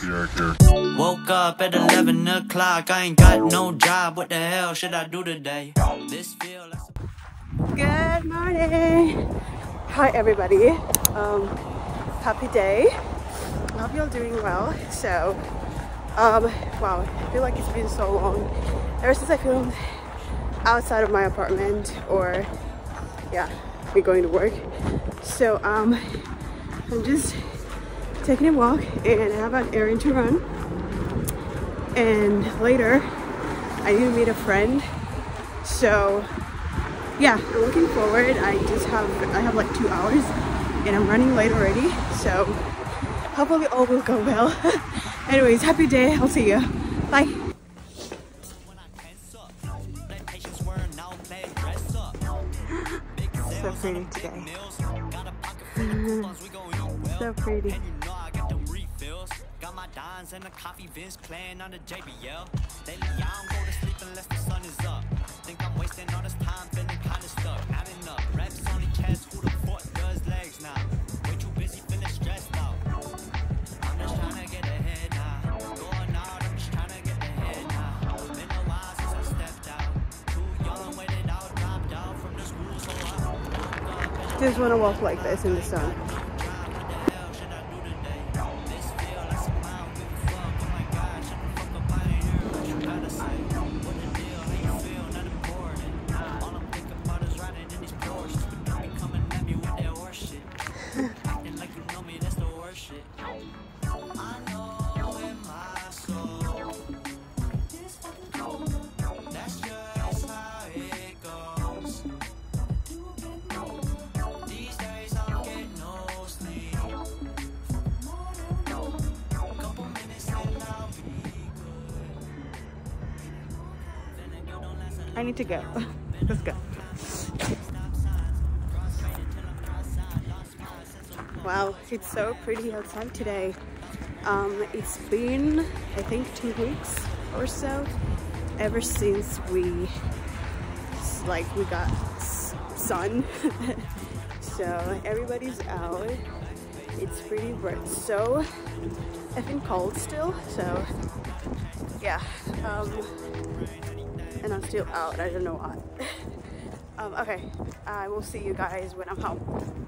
Here. Woke up at 11 o'clock. I ain't got no job. What the hell should I do today? This feel like Good morning. Hi everybody. Um, happy day. I hope you're doing well. So, um, wow, I feel like it's been so long ever since I filmed outside of my apartment or yeah, me going to work. So, um, I'm just taking a walk and I have an errand to run. And later, I need to meet a friend. So, yeah, looking forward. I just have I have like two hours and I'm running late already. So hopefully all will go well. Anyways, happy day. I'll see you. Bye. So pretty today. so pretty. My dimes and a coffee Vince playing on the JBL. Lately, I don't go to sleep unless the sun is up. Think I'm wasting all this time feeling kinda stuck. Adding up, reps only cats who the fuck does legs now. Way too busy feeling stressed out. I'm just trying to get ahead now. Going out, I'm just trying to get ahead now. Been a while since I stepped out. Too young, waited out, dropped out from the school, so I Just want to walk like this in the sun. I need to go. Let's go. Wow, it's so pretty outside today. Um, it's been, I think, two weeks or so ever since we, like, we got sun. so everybody's out. It's pretty, it's so effing cold still. So yeah. Um, and I'm still out. I don't know why. um, okay, I will see you guys when I'm home.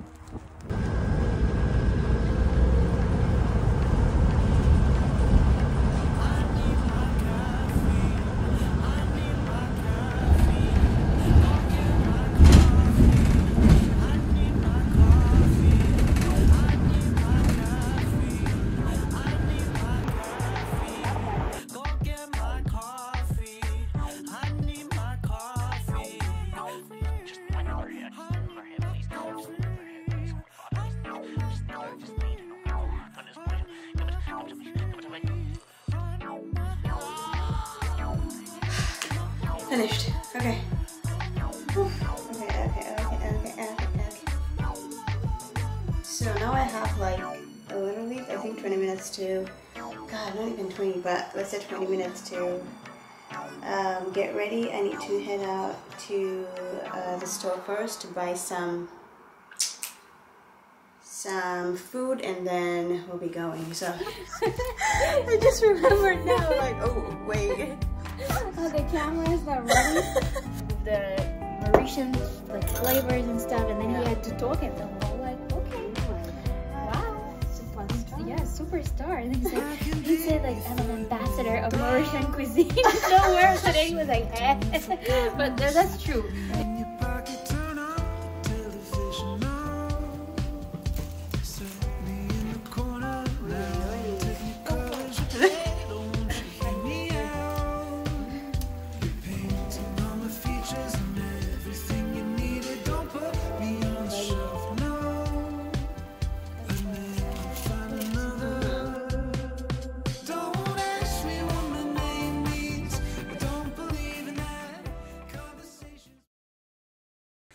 Finished. Okay. Okay, okay, okay, okay, okay. So now I have like a little I think 20 minutes to, God, not even 20, but let's say 20 minutes to um, get ready. I need to head out to uh, the store first to buy some some food and then we'll be going. So I just remembered now, like, oh, wait. Oh, the camera is not ready. the Mauritian like flavors and stuff, and then he had to talk at them. All like, okay, wow, super, yeah, superstar. And he's like, he said like I'm an ambassador of Mauritian cuisine. no words, and then he was like, eh. but th- that's true.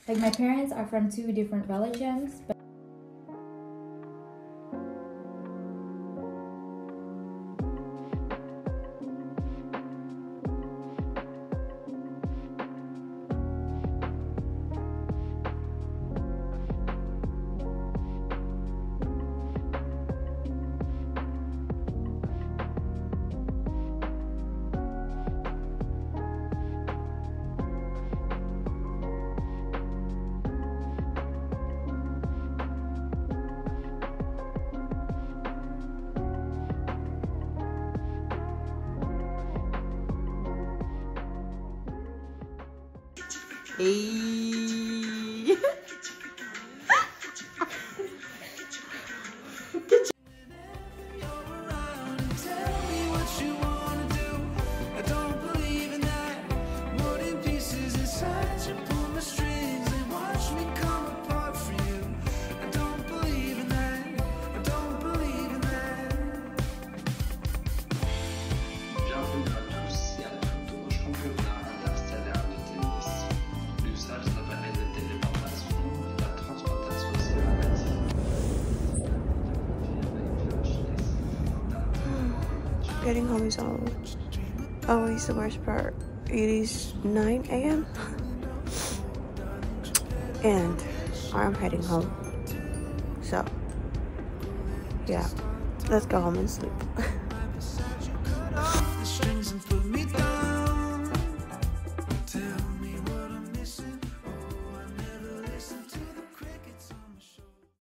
Like my parents are from two different religions, but Peace. Getting home is all, always the worst part. It is 9 a.m. and I'm heading home. So, yeah, let's go home and sleep.